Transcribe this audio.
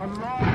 Allah